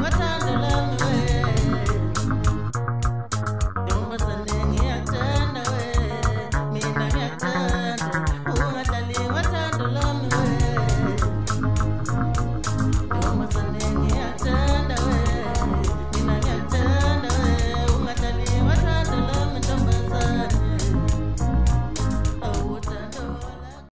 What time to love